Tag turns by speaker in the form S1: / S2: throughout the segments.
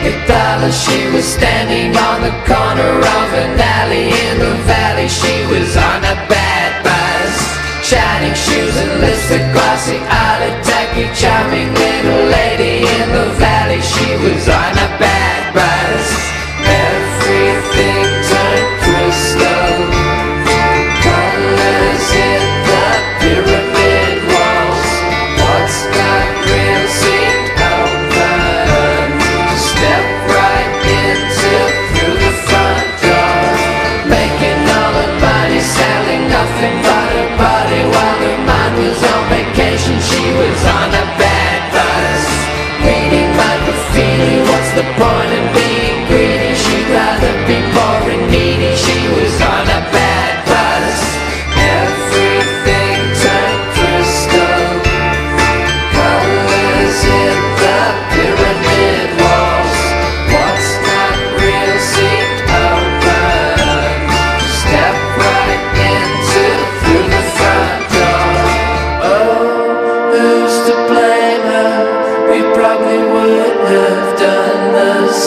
S1: Dollar. She was standing on the corner of an alley in the valley was on vacation, she was on a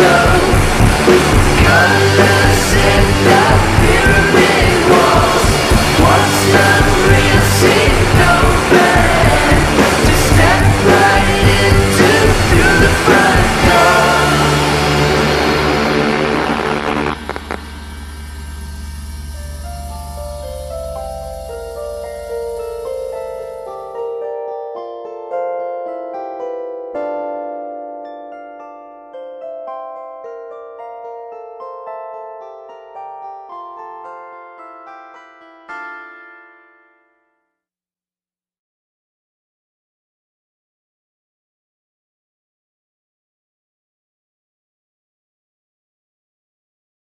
S1: Yeah.